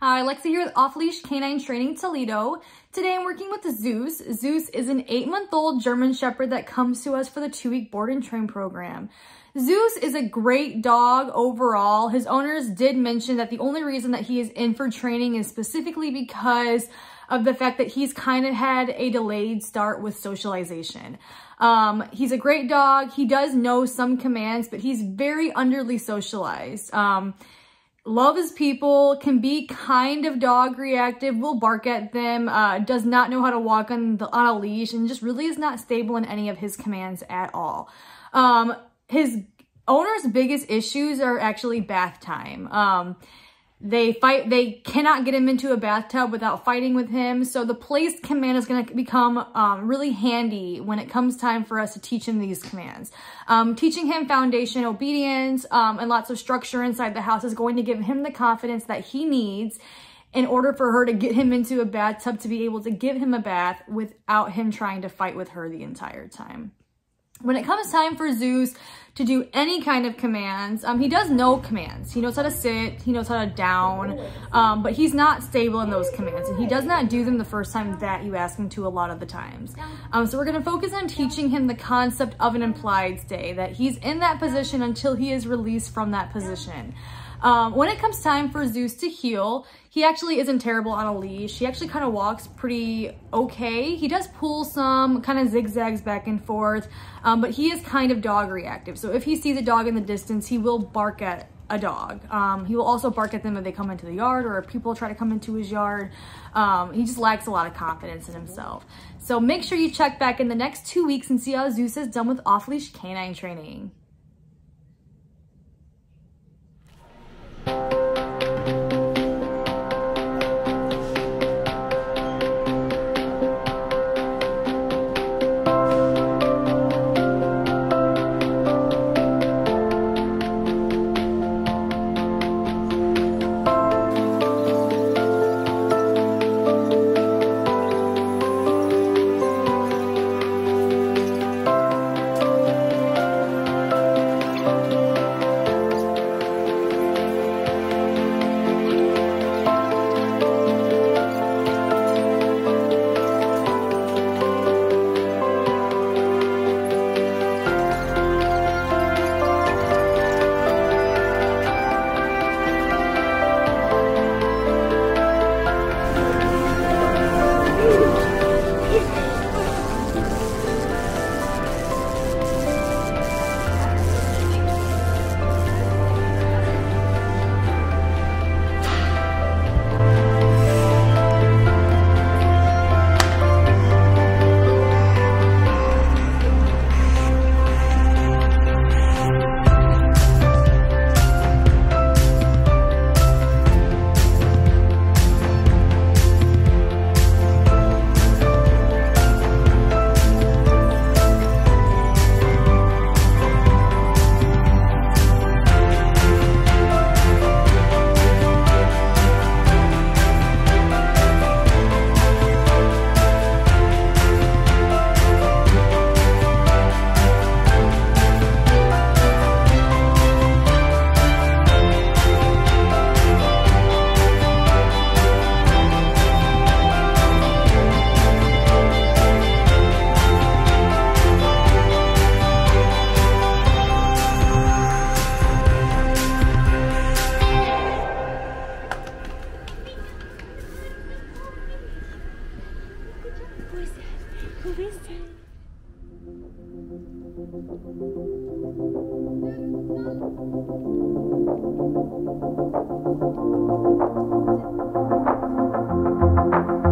Hi, Alexa here with Off Leash K9 Training Toledo. Today I'm working with Zeus. Zeus is an eight month old German Shepherd that comes to us for the two week board and train program. Zeus is a great dog overall. His owners did mention that the only reason that he is in for training is specifically because of the fact that he's kind of had a delayed start with socialization. Um, he's a great dog. He does know some commands, but he's very underly socialized. Um, loves people, can be kind of dog reactive, will bark at them, uh, does not know how to walk on, the, on a leash, and just really is not stable in any of his commands at all. Um, his owner's biggest issues are actually bath time. Um, they fight, they cannot get him into a bathtub without fighting with him. So the place command is going to become um, really handy when it comes time for us to teach him these commands. Um, teaching him foundation obedience um, and lots of structure inside the house is going to give him the confidence that he needs in order for her to get him into a bathtub to be able to give him a bath without him trying to fight with her the entire time. When it comes time for Zeus to do any kind of commands, um, he does know commands. He knows how to sit, he knows how to down, um, but he's not stable in those commands. And he does not do them the first time that you ask him to a lot of the times. Um, so we're gonna focus on teaching him the concept of an implied stay, that he's in that position until he is released from that position. Um, when it comes time for Zeus to heel, he actually isn't terrible on a leash. He actually kind of walks pretty okay. He does pull some, kind of zigzags back and forth, um, but he is kind of dog reactive. So if he sees a dog in the distance, he will bark at a dog. Um, he will also bark at them if they come into the yard or if people try to come into his yard. Um, he just lacks a lot of confidence in himself. So make sure you check back in the next two weeks and see how Zeus is done with off-leash K9 training. Thank you.